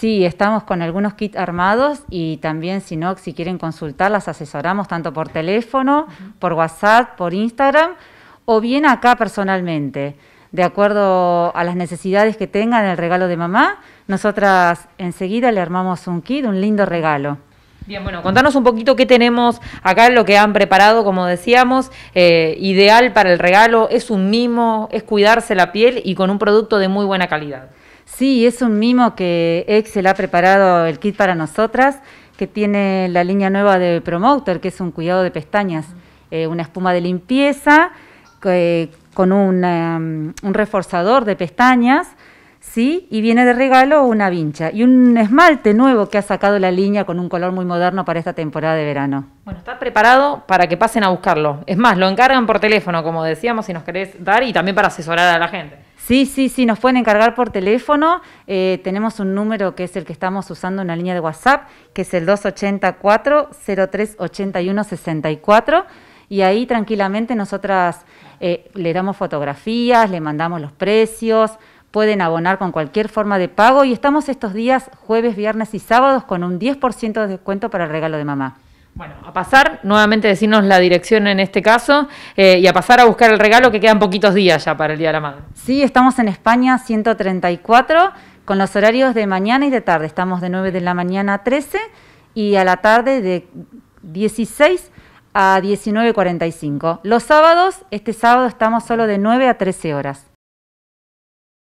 Sí, estamos con algunos kits armados y también si no, si quieren consultar, las asesoramos tanto por teléfono, por WhatsApp, por Instagram o bien acá personalmente. De acuerdo a las necesidades que tengan el regalo de mamá, nosotras enseguida le armamos un kit, un lindo regalo. Bien, bueno, contanos un poquito qué tenemos acá, lo que han preparado, como decíamos, eh, ideal para el regalo, es un mimo, es cuidarse la piel y con un producto de muy buena calidad. Sí, es un mimo que Excel ha preparado el kit para nosotras, que tiene la línea nueva de Promoter, que es un cuidado de pestañas, eh, una espuma de limpieza con um, un reforzador de pestañas, ¿sí? Y viene de regalo una vincha y un esmalte nuevo que ha sacado la línea con un color muy moderno para esta temporada de verano. Bueno, está preparado para que pasen a buscarlo. Es más, lo encargan por teléfono, como decíamos, si nos querés dar, y también para asesorar a la gente. Sí, sí, sí, nos pueden encargar por teléfono. Eh, tenemos un número que es el que estamos usando en la línea de WhatsApp, que es el 284-0381-64. Y ahí tranquilamente nosotras eh, le damos fotografías, le mandamos los precios, pueden abonar con cualquier forma de pago y estamos estos días, jueves, viernes y sábados, con un 10% de descuento para el regalo de mamá. Bueno, a pasar, nuevamente decirnos la dirección en este caso, eh, y a pasar a buscar el regalo que quedan poquitos días ya para el Día de la Madre. Sí, estamos en España 134, con los horarios de mañana y de tarde. Estamos de 9 de la mañana a 13 y a la tarde de 16 a 19.45. Los sábados, este sábado estamos solo de 9 a 13 horas.